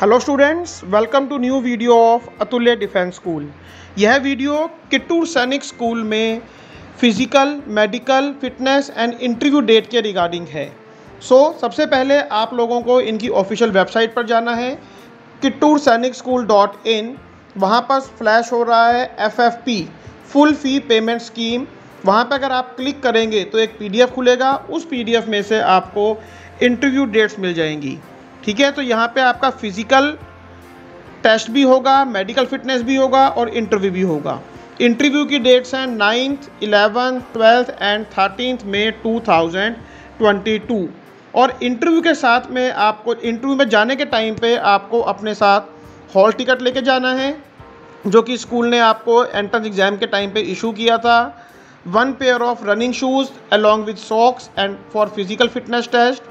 Hello students welcome to new video of Atulya defence school यह video Kittur Sainik school में physical medical fitness and interview date के regarding है. So so, सबसे पहले आप लोगों को इनकी ऑफिशियल वेबसाइट पर जाना है Kittur Sainik school dot in वहाँ पर फ्लैश हो रहा है F F P full fee payment scheme वहाँ पर अगर आप क्लिक करेंगे तो एक पीडीएफ खुलेगा उस पीडीएफ में से आपको इंटरव्यू डेट्स मिल जाएँगी. ठीक है तो यहाँ पे आपका फ़िज़िकल टेस्ट भी होगा मेडिकल फिटनेस भी होगा और इंटरव्यू भी होगा। इंटरव्यू की डेट्स हैं ninth eleven twelfth and thirteenth twenty two और इंटरव्यू के साथ में आपको इंटरव्यू में जाने के टाइम पे आपको अपने साथ हॉल टिकट लेके जाना है, जो कि स्कूल ने आपको एंट्रेंस एग्ज़ाम के टाइम पे इशू किया था। One pair of running shoes along with socks and for physical fitness test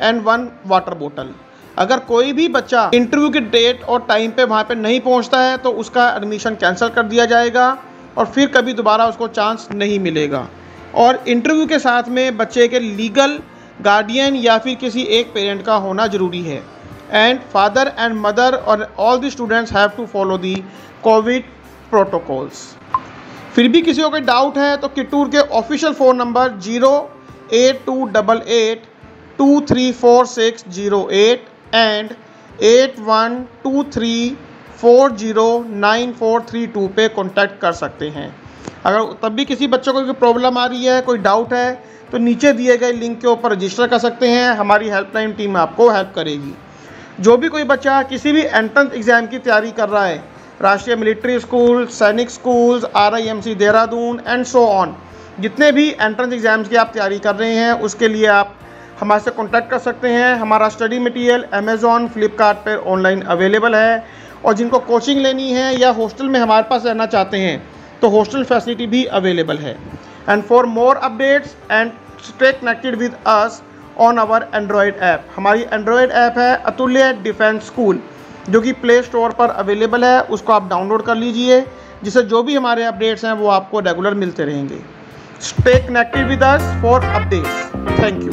and one water बोतल अगर कोई भी बच्चा इंटरव्यू की डेट और टाइम पे वहाँ पे नहीं पहुँचता है तो उसका एडमिशन कैंसिल कर दिया जाएगा और फिर कभी दोबारा उसको चांस नहीं मिलेगा। और इंटरव्यू के साथ में बच्चे के लीगल गार्डियन या फिर किसी एक पेरेंट का होना ज़रूरी है। एंड फादर एंड मदर और all the students have to follow the COVID protocols फिर भी किसी को कोई डाउट है तो किटूर के official phone number zero eight two double eight two three four six zero eight and eight one two three four zero nine four three two पर contact कर सकते हैं। अगर तब भी किसी बच्चे को कोई प्रॉब्लम आ रही है, कोई डाउट है तो नीचे दिए गए लिंक के ऊपर रजिस्टर कर सकते हैं। हमारी हेल्पलाइन टीम आपको हेल्प करेगी। जो भी कोई बच्चा किसी भी एंट्रेंस एग्ज़ाम की तैयारी कर रहा है, Rashtriya military school Sainik schools R I M C Dehradun and so on जितने भी एंट्रेंस एग्ज़ाम्स की आप तैयारी कर रहे हैं, उसके लिए आप हमारे से कॉन्टैक्ट कर सकते हैं। हमारा स्टडी मटेरियल अमेज़ॉन फ्लिपकार्ट पर ऑनलाइन अवेलेबल है। और जिनको कोचिंग लेनी है या हॉस्टल में हमारे पास रहना चाहते हैं तो हॉस्टल फैसिलिटी भी अवेलेबल है। And for more updates and stay connected with us on our android app हमारी एंड्रॉयड ऐप है अतुल्य डिफेंस स्कूल जो कि प्ले स्टोर पर अवेलेबल है। उसको आप डाउनलोड कर लीजिए जिससे जो भी हमारे अपडेट्स हैं, वो आपको रेगुलर मिलते रहेंगे। Stay connected with us for updates thank you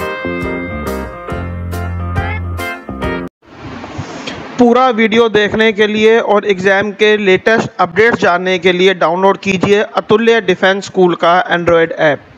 पूरा वीडियो देखने के लिए और एग्ज़ाम के लेटेस्ट अपडेट्स जानने के लिए डाउनलोड कीजिए अतुल्य डिफेंस स्कूल का एंड्रॉयड ऐप